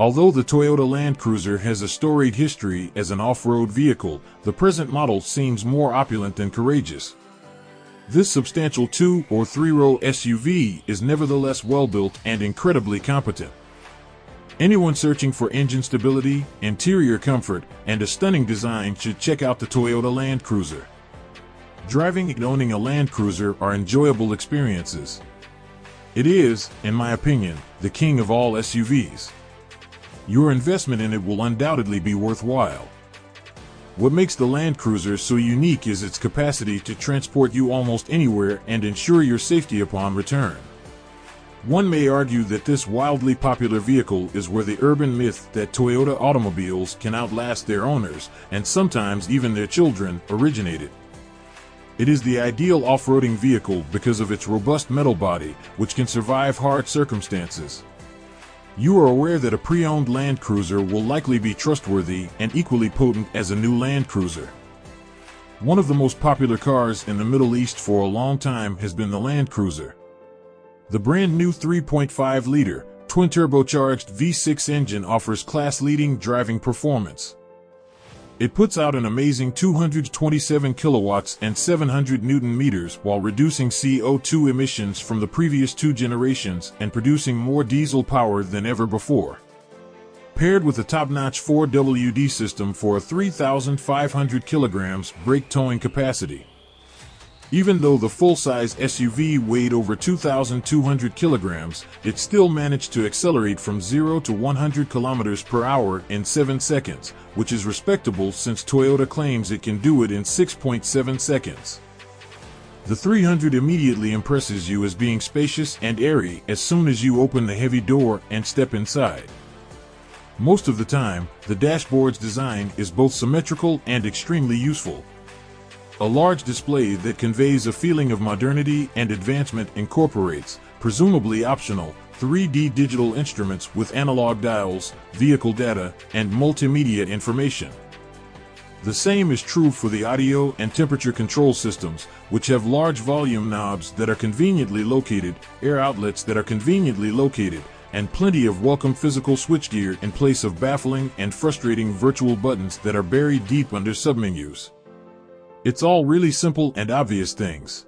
Although the Toyota Land Cruiser has a storied history as an off-road vehicle, the present model seems more opulent than courageous. This substantial two- or three-row SUV is nevertheless well-built and incredibly competent. Anyone searching for engine stability, interior comfort, and a stunning design should check out the Toyota Land Cruiser. Driving and owning a Land Cruiser are enjoyable experiences. It is, in my opinion, the king of all SUVs your investment in it will undoubtedly be worthwhile. What makes the Land Cruiser so unique is its capacity to transport you almost anywhere and ensure your safety upon return. One may argue that this wildly popular vehicle is where the urban myth that Toyota automobiles can outlast their owners, and sometimes even their children, originated. It is the ideal off-roading vehicle because of its robust metal body, which can survive hard circumstances. You are aware that a pre-owned Land Cruiser will likely be trustworthy and equally potent as a new Land Cruiser. One of the most popular cars in the Middle East for a long time has been the Land Cruiser. The brand new 3.5-liter, twin-turbocharged V6 engine offers class-leading driving performance. It puts out an amazing 227 kilowatts and 700 newton meters while reducing CO2 emissions from the previous two generations and producing more diesel power than ever before. Paired with a top-notch 4WD system for a 3,500 kilograms brake towing capacity. Even though the full-size SUV weighed over 2,200 kilograms, it still managed to accelerate from 0 to 100 kilometers per hour in 7 seconds, which is respectable since Toyota claims it can do it in 6.7 seconds. The 300 immediately impresses you as being spacious and airy as soon as you open the heavy door and step inside. Most of the time, the dashboard's design is both symmetrical and extremely useful, a large display that conveys a feeling of modernity and advancement incorporates, presumably optional, 3D digital instruments with analog dials, vehicle data, and multimedia information. The same is true for the audio and temperature control systems, which have large volume knobs that are conveniently located, air outlets that are conveniently located, and plenty of welcome physical switchgear in place of baffling and frustrating virtual buttons that are buried deep under submenus. It's all really simple and obvious things.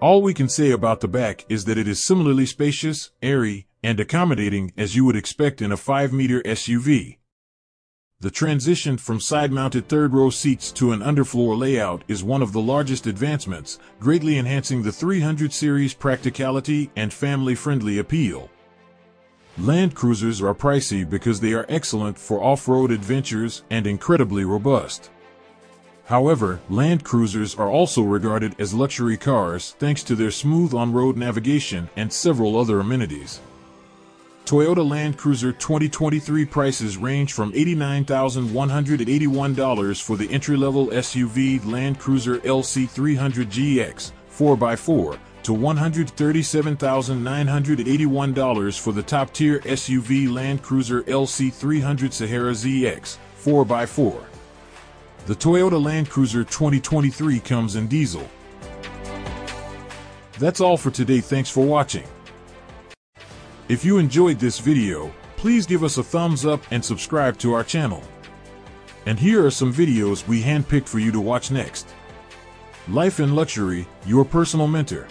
All we can say about the back is that it is similarly spacious, airy, and accommodating as you would expect in a 5-meter SUV. The transition from side-mounted third-row seats to an underfloor layout is one of the largest advancements, greatly enhancing the 300 series practicality and family-friendly appeal. Land Cruisers are pricey because they are excellent for off-road adventures and incredibly robust. However, Land Cruisers are also regarded as luxury cars thanks to their smooth on-road navigation and several other amenities. Toyota Land Cruiser 2023 prices range from $89,181 for the entry-level SUV Land Cruiser LC300GX 4x4 to $137,981 for the top-tier SUV Land Cruiser LC300 Sahara ZX 4x4. The Toyota Land Cruiser 2023 comes in diesel. That's all for today thanks for watching. If you enjoyed this video, please give us a thumbs up and subscribe to our channel. And here are some videos we handpicked for you to watch next. Life in Luxury, your personal mentor.